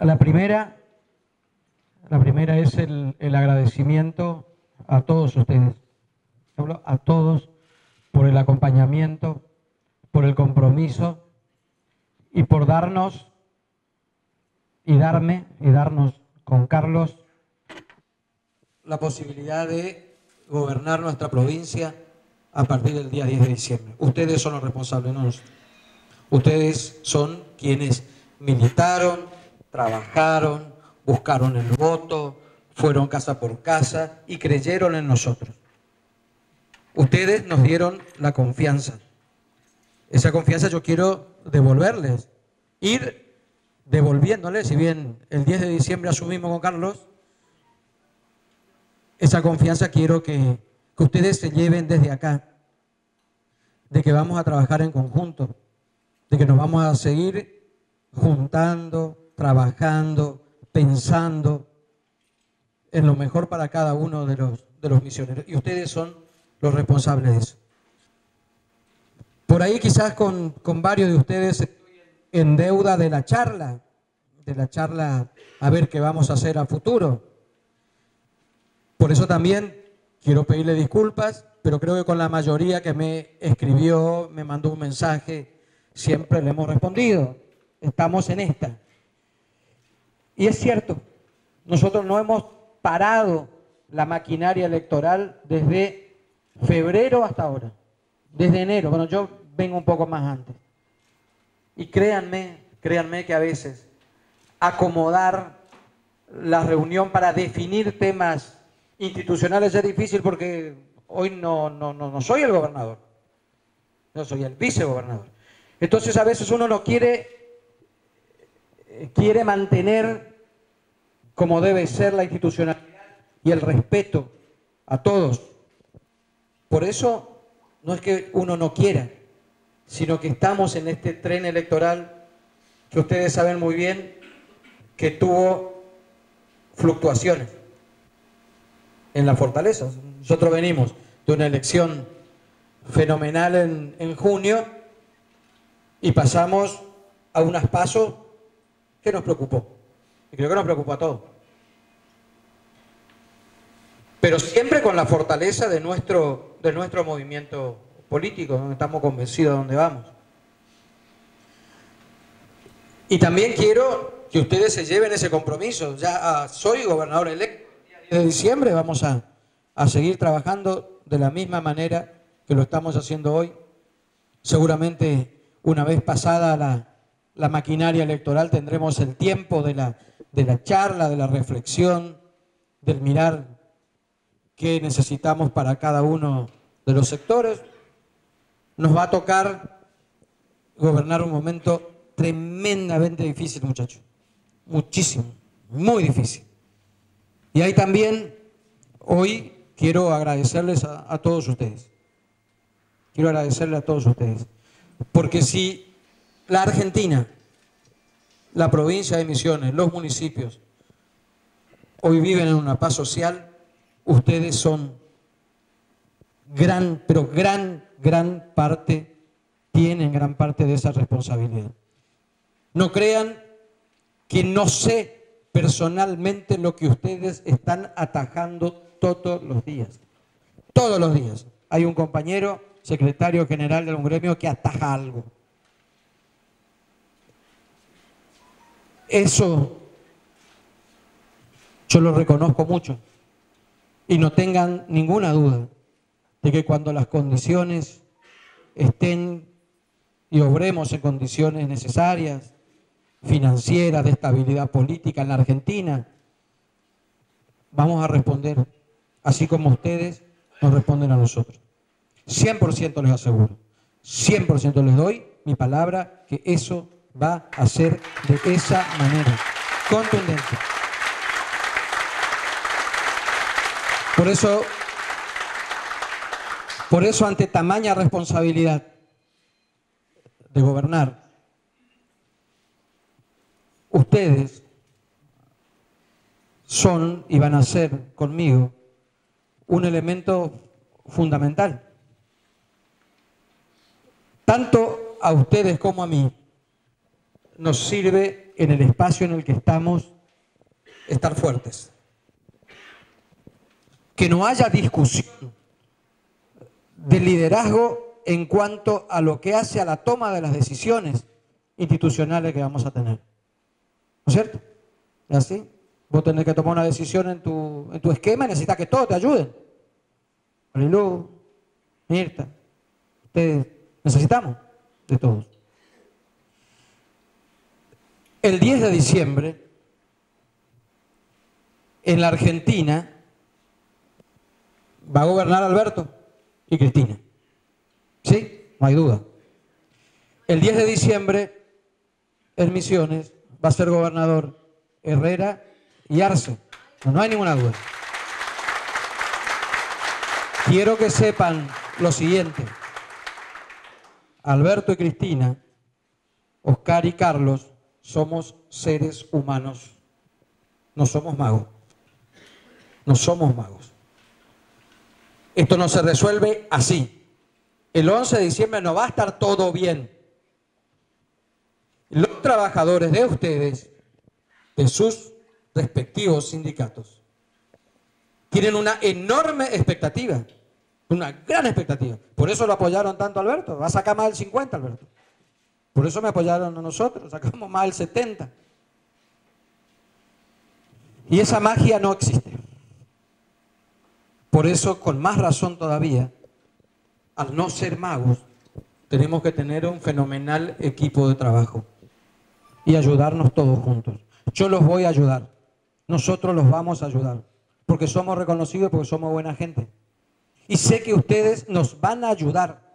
La primera, la primera es el, agradecimiento a todos ustedes. A todos por el acompañamiento, por el compromiso y por darnos y darme y darnos con Carlos la posibilidad de gobernar nuestra provincia a partir del día 10 de diciembre. Ustedes son los responsables, no. Ustedes son quienes militaron, trabajaron, buscaron el voto, fueron casa por casa y creyeron en nosotros. Ustedes nos dieron la confianza. Esa confianza yo quiero devolverles, ir devolviéndoles, si bien el 10 de diciembre asumimos con Carlos, esa confianza quiero que, que ustedes se lleven desde acá, de que vamos a trabajar en conjunto, de que nos vamos a seguir juntando, trabajando, pensando en lo mejor para cada uno de los, misioneros. Y ustedes son los responsables de eso. Por ahí quizás con, con varios de ustedes estoy en deuda de la charla, de la charla a ver qué vamos a hacer a futuro. Por eso también quiero pedirle disculpas, pero creo que con la mayoría que me escribió, me mandó un mensaje, siempre le hemos respondido. Estamos en esta. Y es cierto, nosotros no hemos parado la maquinaria electoral desde febrero hasta ahora, desde enero. Bueno, yo vengo un poco más antes. Y créanme, créanme que a veces acomodar la reunión para definir temas institucionales es difícil porque hoy no, no, no, no soy el gobernador, yo soy el vicegobernador. Entonces a veces uno no quiere, quiere mantener como debe ser la institucionalidad y el respeto a todos. Por eso no es que uno no quiera, sino que estamos en este tren electoral que ustedes saben muy bien que tuvo fluctuaciones en la fortaleza. Nosotros venimos de una elección fenomenal en, en junio y pasamos a unas pasos que nos preocupó. Y creo que nos preocupó a todos. Pero siempre con la fortaleza de nuestro, de nuestro movimiento político, donde estamos convencidos de dónde vamos. Y también quiero que ustedes se lleven ese compromiso. Ya ah, soy gobernador electo. El de diciembre vamos a, a seguir trabajando de la misma manera que lo estamos haciendo hoy. Seguramente una vez pasada la, la maquinaria electoral tendremos el tiempo de la, de la charla, de la reflexión, del mirar qué necesitamos para cada uno de los sectores. Nos va a tocar gobernar un momento tremendamente difícil, muchachos. Muchísimo, muy difícil. Y ahí también, hoy quiero agradecerles a, a todos ustedes. Quiero agradecerles a todos ustedes. Porque si la Argentina, la provincia de Misiones, los municipios, hoy viven en una paz social, ustedes son gran, pero gran, gran parte, tienen gran parte de esa responsabilidad. No crean que no sé personalmente lo que ustedes están atajando todos los días. Todos los días. Hay un compañero, secretario general de un gremio, que ataja algo. Eso yo lo reconozco mucho. Y no tengan ninguna duda de que cuando las condiciones estén y obremos en condiciones necesarias, financieras, de estabilidad política en la Argentina, vamos a responder así como ustedes nos responden a nosotros. 100% les aseguro, 100% les doy mi palabra que eso va a ser de esa manera, contundente. Por eso, por eso ante tamaña responsabilidad de gobernar, ustedes son y van a ser conmigo un elemento fundamental. Tanto a ustedes como a mí nos sirve en el espacio en el que estamos, estar fuertes. Que no haya discusión de liderazgo en cuanto a lo que hace a la toma de las decisiones institucionales que vamos a tener. ¿No es cierto? ¿Es así? Vos tenés que tomar una decisión en tu, en tu esquema y necesitas que todos te ayuden. Marilu, Mirta, ustedes necesitamos de todos. El 10 de diciembre, en la Argentina, va a gobernar Alberto y Cristina. ¿Sí? No hay duda. El 10 de diciembre, en Misiones, va a ser gobernador Herrera y Arce. No, hay ninguna duda. Quiero que sepan lo siguiente. Alberto y Cristina, Oscar y Carlos, somos seres humanos. No somos magos. No somos magos. Esto no se resuelve así. El 11 de diciembre no va a estar todo bien. Los trabajadores de ustedes, de sus respectivos sindicatos, tienen una enorme expectativa, una gran expectativa. Por eso lo apoyaron tanto Alberto. Va a sacar más del 50, Alberto. Por eso me apoyaron a nosotros, sacamos más del 70. Y esa magia no existe. Por eso, con más razón todavía, al no ser magos, tenemos que tener un fenomenal equipo de trabajo y ayudarnos todos juntos. Yo los voy a ayudar, nosotros los vamos a ayudar, porque somos reconocidos, porque somos buena gente. Y sé que ustedes nos van a ayudar,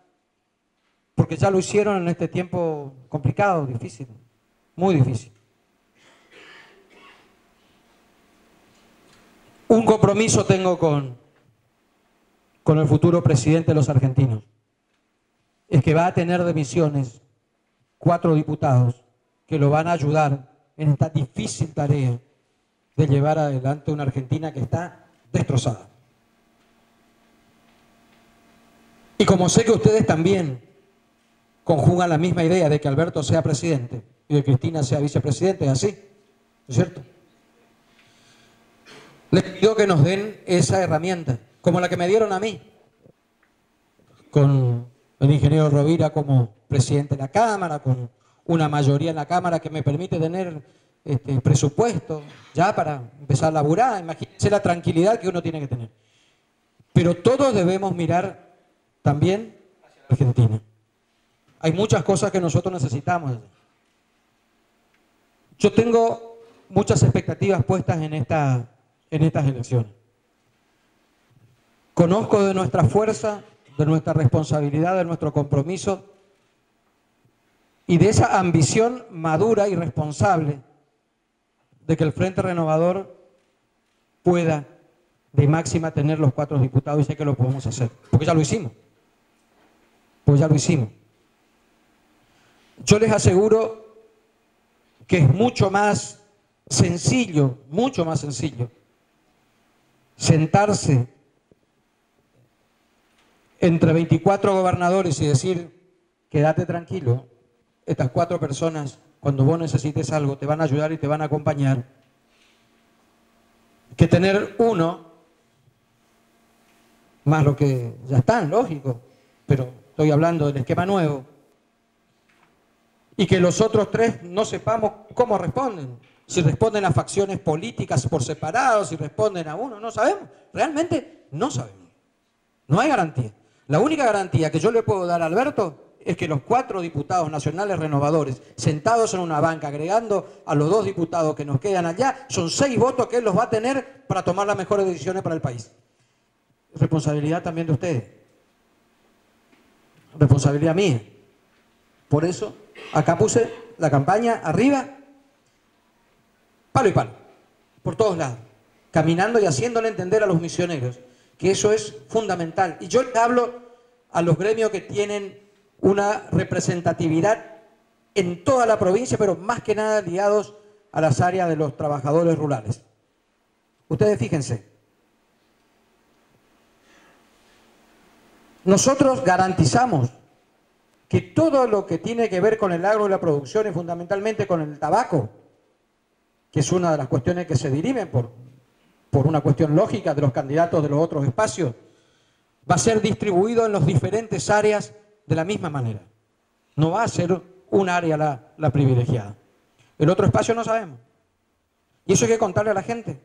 porque ya lo hicieron en este tiempo complicado, difícil, muy difícil. Un compromiso tengo con, con el futuro presidente de los argentinos. Es que va a tener de misiones cuatro diputados que lo van a ayudar en esta difícil tarea de llevar adelante una Argentina que está destrozada. Y como sé que ustedes también conjugan la misma idea de que Alberto sea presidente y de Cristina sea vicepresidente, es así, ¿no es cierto? Les pido que nos den esa herramienta como la que me dieron a mí, con el ingeniero Rovira como presidente de la Cámara, con una mayoría en la Cámara que me permite tener este, presupuesto ya para empezar a laburar. Imagínense la tranquilidad que uno tiene que tener. Pero todos debemos mirar también hacia Argentina. Hay muchas cosas que nosotros necesitamos. Yo tengo muchas expectativas puestas en, esta, en estas elecciones. Conozco de nuestra fuerza, de nuestra responsabilidad, de nuestro compromiso y de esa ambición madura y responsable de que el Frente Renovador pueda de máxima tener los cuatro diputados y sé que lo podemos hacer, porque ya lo hicimos, pues ya lo hicimos. Yo les aseguro que es mucho más sencillo, mucho más sencillo, sentarse entre 24 gobernadores y decir, quédate tranquilo, estas cuatro personas, cuando vos necesites algo, te van a ayudar y te van a acompañar, que tener uno, más lo que ya están, lógico, pero estoy hablando del esquema nuevo, y que los otros tres no sepamos cómo responden, si responden a facciones políticas por separado, si responden a uno, no sabemos, realmente no sabemos, no hay garantía. La única garantía que yo le puedo dar a Alberto es que los cuatro diputados nacionales renovadores, sentados en una banca, agregando a los dos diputados que nos quedan allá, son seis votos que él los va a tener para tomar las mejores decisiones para el país. Responsabilidad también de ustedes. Responsabilidad mía. Por eso, acá puse la campaña arriba, palo y palo, por todos lados, caminando y haciéndole entender a los misioneros que eso es fundamental. Y yo hablo a los gremios que tienen una representatividad en toda la provincia, pero más que nada ligados a las áreas de los trabajadores rurales. Ustedes fíjense, nosotros garantizamos que todo lo que tiene que ver con el agro y la producción y fundamentalmente con el tabaco, que es una de las cuestiones que se dirimen por, por una cuestión lógica de los candidatos de los otros espacios, va a ser distribuido en las diferentes áreas de la misma manera. No va a ser un área la, la privilegiada. El otro espacio no sabemos. Y eso hay que contarle a la gente.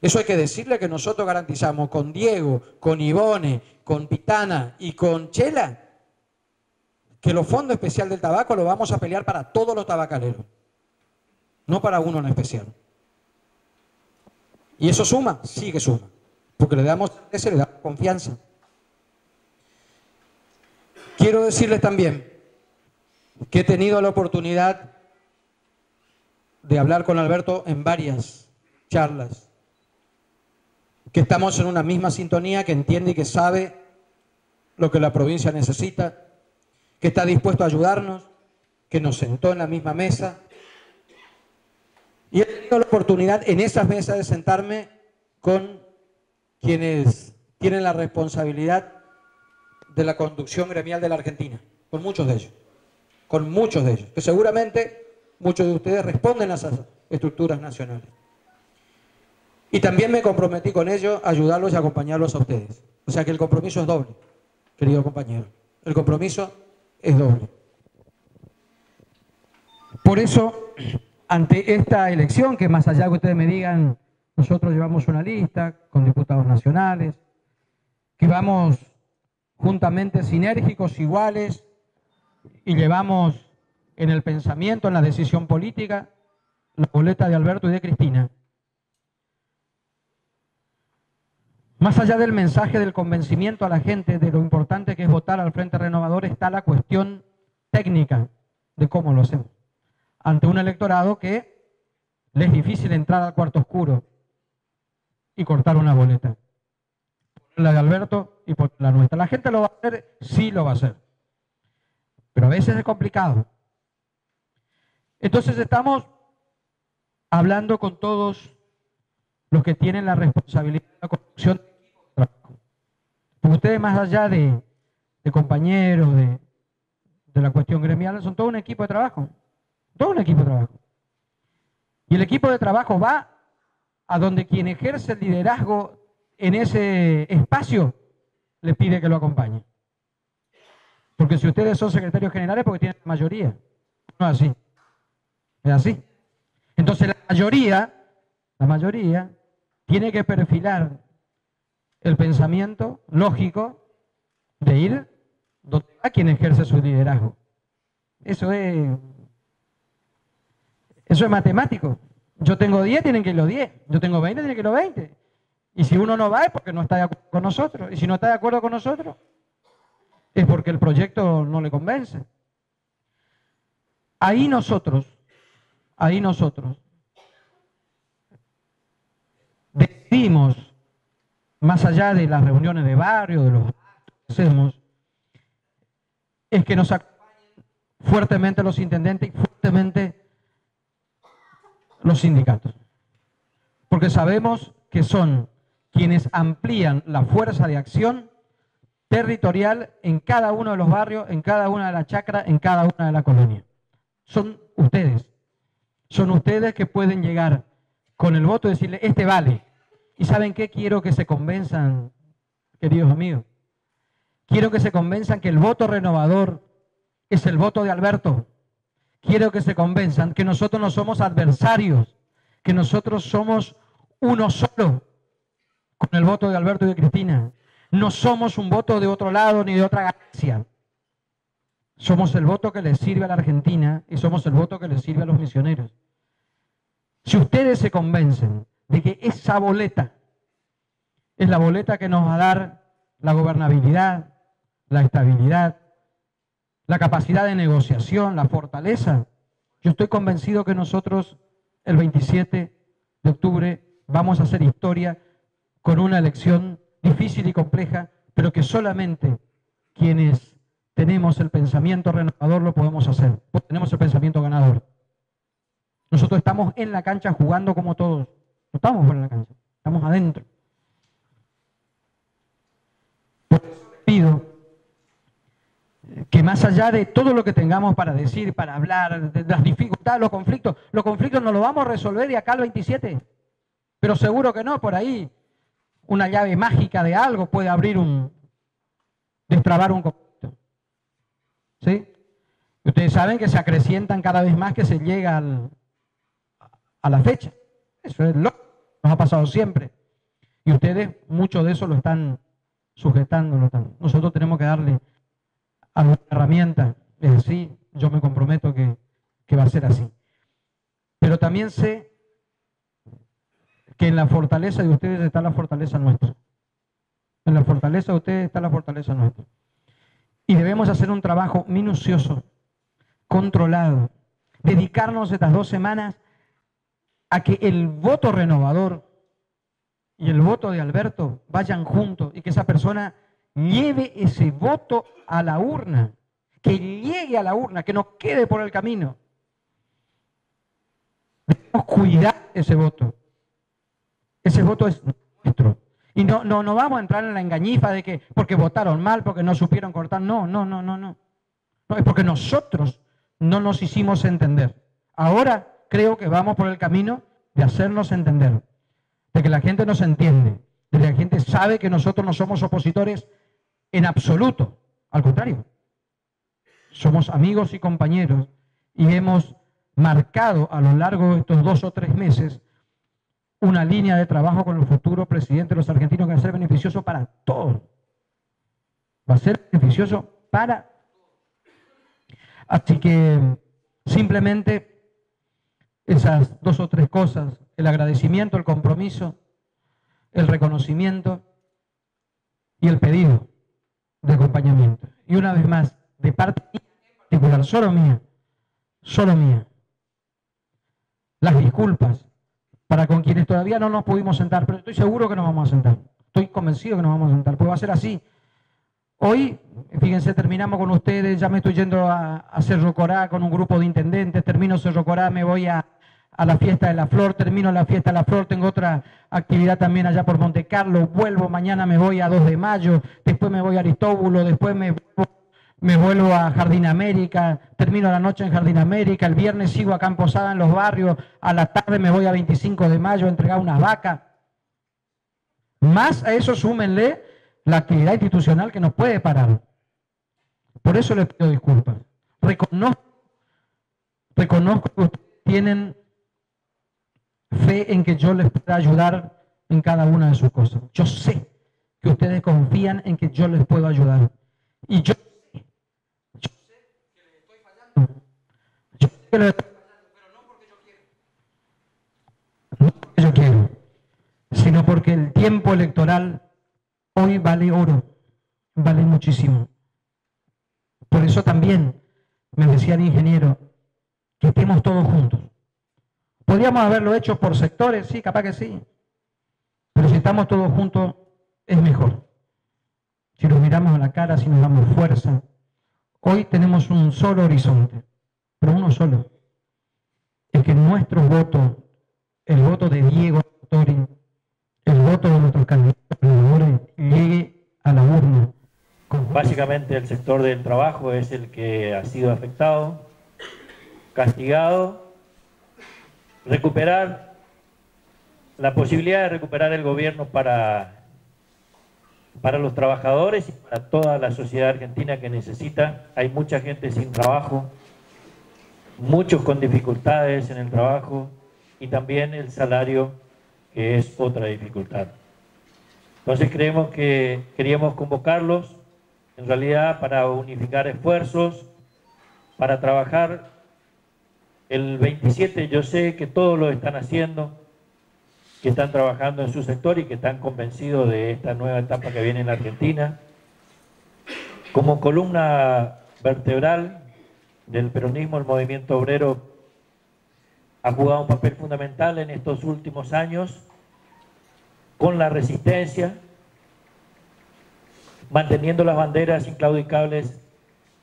Eso hay que decirle que nosotros garantizamos con Diego, con Ivone, con Pitana y con Chela que los fondos especiales del tabaco los vamos a pelear para todos los tabacaleros, no para uno en especial. ¿Y eso suma? Sí que suma, porque le damos ese le damos confianza. Quiero decirles también que he tenido la oportunidad de hablar con Alberto en varias charlas, que estamos en una misma sintonía, que entiende y que sabe lo que la provincia necesita, que está dispuesto a ayudarnos, que nos sentó en la misma mesa. Y he tenido la oportunidad en esas mesas de sentarme con quienes tienen la responsabilidad de la conducción gremial de la Argentina, con muchos de ellos, con muchos de ellos, que seguramente muchos de ustedes responden a esas estructuras nacionales. Y también me comprometí con ellos a ayudarlos y acompañarlos a ustedes. O sea que el compromiso es doble, querido compañero. El compromiso es doble. Por eso, ante esta elección, que más allá que ustedes me digan, nosotros llevamos una lista con diputados nacionales, que vamos juntamente sinérgicos, iguales, y llevamos en el pensamiento, en la decisión política, la boleta de Alberto y de Cristina. Más allá del mensaje del convencimiento a la gente de lo importante que es votar al Frente Renovador, está la cuestión técnica de cómo lo hacemos. Ante un electorado que le es difícil entrar al cuarto oscuro y cortar una boleta. La de Alberto y por la nuestra. La gente lo va a hacer, sí lo va a hacer. Pero a veces es complicado. Entonces estamos hablando con todos los que tienen la responsabilidad de la construcción trabajo. Porque ustedes más allá de, compañeros, de, la cuestión gremial, son todo un equipo de trabajo. Todo un equipo de trabajo. Y el equipo de trabajo va a donde quien ejerce el liderazgo en ese espacio le pide que lo acompañe. Porque si ustedes son secretarios generales, porque tienen mayoría. No es así. Es así. Entonces la mayoría, la mayoría, tiene que perfilar el pensamiento lógico de ir donde va quien ejerce su liderazgo. Eso es, eso es matemático. Yo tengo 10, tienen que ir los 10. Yo tengo 20, tienen que ir los 20. Y si uno no va es porque no está de acuerdo con nosotros. Y si no está de acuerdo con nosotros, es porque el proyecto no le convence. Ahí nosotros, ahí nosotros decidimos, más allá de las reuniones de barrio, de los que hacemos, es que nos acompañen fuertemente los intendentes y fuertemente los sindicatos. Porque sabemos que son quienes amplían la fuerza de acción territorial en cada uno de los barrios, en cada una de las chacras, en cada una de las colonias. Son ustedes. Son ustedes que pueden llegar con el voto y decirle, este vale. ¿Y saben qué? Quiero que se convenzan, queridos amigos. Quiero que se convenzan que el voto renovador es el voto de Alberto. Quiero que se convenzan que nosotros no somos adversarios, que nosotros somos uno solo con el voto de Alberto y de Cristina. No somos un voto de otro lado ni de otra galaxia. Somos el voto que le sirve a la Argentina y somos el voto que le sirve a los misioneros. Si ustedes se convencen de que esa boleta es la boleta que nos va a dar la gobernabilidad, la estabilidad, la capacidad de negociación, la fortaleza, yo estoy convencido que nosotros el 27 de octubre vamos a hacer historia con una elección difícil y compleja, pero que solamente quienes tenemos el pensamiento renovador lo podemos hacer, tenemos el pensamiento ganador. Nosotros estamos en la cancha jugando como todos, no estamos fuera la cancha, estamos adentro. Por eso pido que más allá de todo lo que tengamos para decir, para hablar, de las dificultades, los conflictos, los conflictos no los vamos a resolver de acá al 27. Pero seguro que no, por ahí una llave mágica de algo puede abrir un, destrabar un conflicto. ¿Sí? Ustedes saben que se acrecientan cada vez más que se llega a la fecha. Eso es lo que nos ha pasado siempre. Y ustedes, mucho de eso lo están sujetando. Nosotros tenemos que darle a nuestra herramienta, es decir, yo me comprometo que, que va a ser así. Pero también sé que en la fortaleza de ustedes está la fortaleza nuestra. En la fortaleza de ustedes está la fortaleza nuestra. Y debemos hacer un trabajo minucioso, controlado, dedicarnos estas dos semanas a que el voto renovador y el voto de Alberto vayan juntos y que esa persona lleve ese voto a la urna, que llegue a la urna, que no quede por el camino. Debemos cuidar ese voto. Ese voto es nuestro. Y no, no, no vamos a entrar en la engañifa de que porque votaron mal, porque no supieron cortar. No, no, no, no, no. No, es porque nosotros no nos hicimos entender. Ahora creo que vamos por el camino de hacernos entender, de que la gente nos entiende, de que la gente sabe que nosotros no somos opositores en absoluto. Al contrario, somos amigos y compañeros y hemos marcado a lo largo de estos dos o tres meses una línea de trabajo con el futuro presidente de los argentinos que va a ser beneficioso para todos. Va a ser beneficioso para. Así que simplemente esas dos o tres cosas, el agradecimiento, el compromiso, el reconocimiento y el pedido de acompañamiento. Y una vez más, de parte particular, solo mía, solo mía, las disculpas para con quienes todavía no nos pudimos sentar, pero estoy seguro que nos vamos a sentar. Estoy convencido que nos vamos a sentar, porque va a ser así. Hoy, fíjense, terminamos con ustedes, ya me estoy yendo a, Cerro Corá con un grupo de intendentes, termino Cerro Corá, me voy a, a la fiesta de la flor, termino la fiesta de la flor, tengo otra actividad también allá por Monte Carlo, vuelvo, mañana me voy a 2 de mayo, después me voy a Aristóbulo, después me vuelvo a Jardín América, termino la noche en Jardín América, el viernes sigo a Camposada en los barrios, a la tarde me voy a 25 de mayo a entregar unas vacas. Más a eso súmenle la actividad institucional que nos puede parar. Por eso les pido disculpas. Reconozco, reconozco que ustedes tienen fe en que yo les pueda ayudar en cada una de sus cosas. Yo sé que ustedes confían en que yo les puedo ayudar. Y yo pero no porque yo quiero. No porque yo quiero, sino porque el tiempo electoral hoy vale oro, vale muchísimo. Por eso también me decía el ingeniero que estemos todos juntos. Podríamos haberlo hecho por sectores, sí, capaz que sí. Pero si estamos todos juntos, es mejor. Si nos miramos a la cara, si nos damos fuerza. Hoy tenemos un solo horizonte pero uno solo. El que nuestro voto, el voto de Diego Tori, el voto de nuestros candidatos llegue a la urna. Básicamente el sector del trabajo es el que ha sido afectado, castigado, recuperar la posibilidad de recuperar el gobierno para, para los trabajadores y para toda la sociedad argentina que necesita. Hay mucha gente sin trabajo, muchos con dificultades en el trabajo y también el salario, que es otra dificultad. Entonces creemos que queríamos convocarlos en realidad para unificar esfuerzos, para trabajar el 27, yo sé que todos lo están haciendo, que están trabajando en su sector y que están convencidos de esta nueva etapa que viene en Argentina. Como columna vertebral del peronismo, el movimiento obrero ha jugado un papel fundamental en estos últimos años con la resistencia, manteniendo las banderas inclaudicables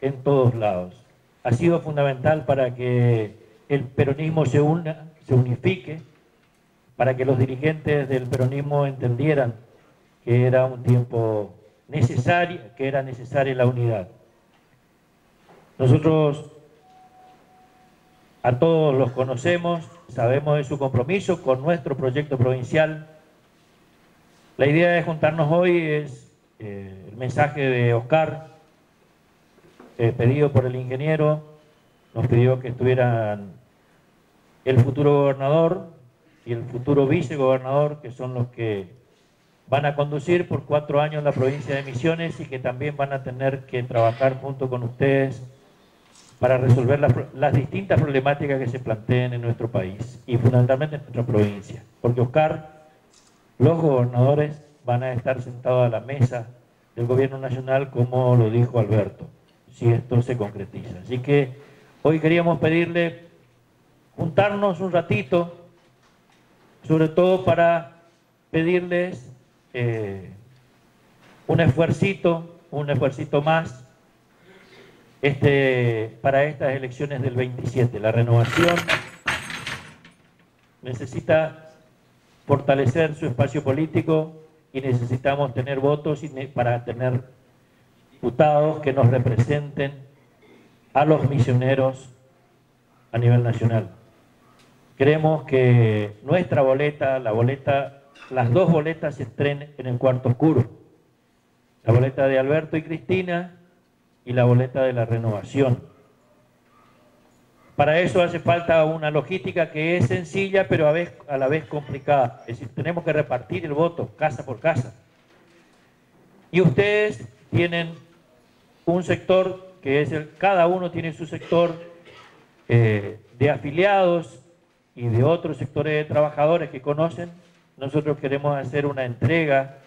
en todos lados. Ha sido fundamental para que el peronismo se una, se unifique, para que los dirigentes del peronismo entendieran que era un tiempo necesario, que era necesaria la unidad. Nosotros a todos los conocemos, sabemos de su compromiso con nuestro proyecto provincial. La idea de juntarnos hoy es eh, el mensaje de Oscar, eh, pedido por el ingeniero, nos pidió que estuvieran el futuro gobernador y el futuro vicegobernador, que son los que van a conducir por cuatro años la provincia de Misiones y que también van a tener que trabajar junto con ustedes para resolver las, distintas problemáticas que se planteen en nuestro país y fundamentalmente en nuestra provincia. Porque Oscar, los gobernadores van a estar sentados a la mesa del gobierno nacional como lo dijo Alberto, si esto se concretiza. Así que hoy queríamos pedirle juntarnos un ratito, sobre todo para pedirles eh, un esfuercito, un esfuercito más este, para estas elecciones del 27. La renovación necesita fortalecer su espacio político y necesitamos tener votos para tener diputados que nos representen a los misioneros a nivel nacional. Creemos que nuestra boleta, la boleta, las dos boletas se estrenen en el cuarto oscuro. La boleta de Alberto y Cristina y la boleta de la renovación. Para eso hace falta una logística que es sencilla, pero a, vez, a la vez complicada. Es decir, tenemos que repartir el voto casa por casa. Y ustedes tienen un sector que es el, cada uno tiene su sector eh, de afiliados y de otros sectores de trabajadores que conocen. Nosotros queremos hacer una entrega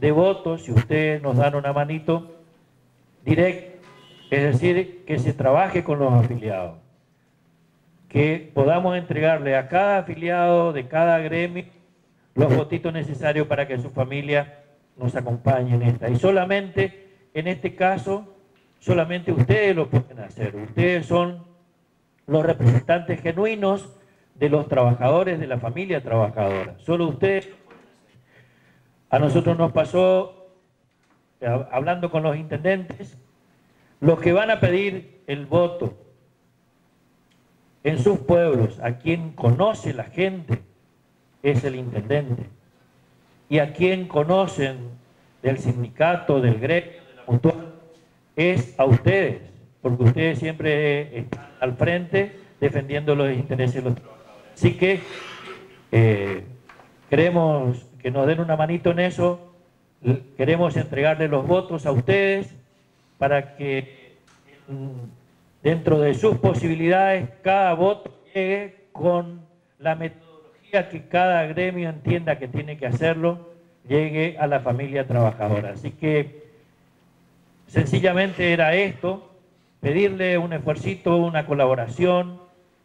de votos, si ustedes nos dan una manito, directa es decir, que se trabaje con los afiliados, que podamos entregarle a cada afiliado de cada gremio los votitos necesarios para que su familia nos acompañe en esta. Y solamente, en este caso, solamente ustedes lo pueden hacer. Ustedes son los representantes genuinos de los trabajadores, de la familia trabajadora. Solo ustedes. A nosotros nos pasó, eh, hablando con los intendentes, los que van a pedir el voto en sus pueblos, a quien conoce la gente, es el intendente. Y a quien conocen del sindicato, del gremio, de la mutual, es a ustedes, porque ustedes siempre están al frente defendiendo los intereses de los trabajadores. Así que eh, queremos que nos den una manito en eso, queremos entregarle los votos a ustedes para que mm, dentro de sus posibilidades cada voto llegue con la metodología que cada gremio entienda que tiene que hacerlo, llegue a la familia trabajadora. Así que sencillamente era esto, pedirle un esfuerzo, una colaboración,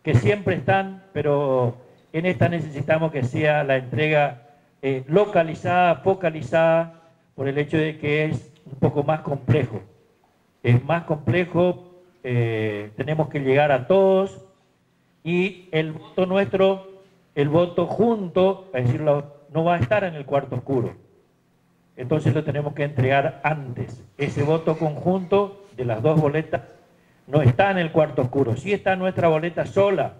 que siempre están, pero en esta necesitamos que sea la entrega eh, localizada, focalizada, por el hecho de que es un poco más complejo es más complejo, eh, tenemos que llegar a todos y el voto nuestro, el voto junto, a decirlo, no va a estar en el cuarto oscuro. Entonces lo tenemos que entregar antes. Ese voto conjunto de las dos boletas no está en el cuarto oscuro, sí está nuestra boleta sola.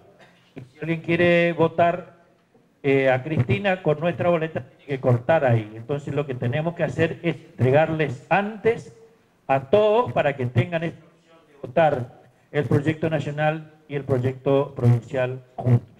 Y si alguien quiere votar eh, a Cristina con nuestra boleta, tiene que cortar ahí. Entonces lo que tenemos que hacer es entregarles antes a todos para que tengan esta opción de votar el proyecto nacional y el proyecto provincial juntos.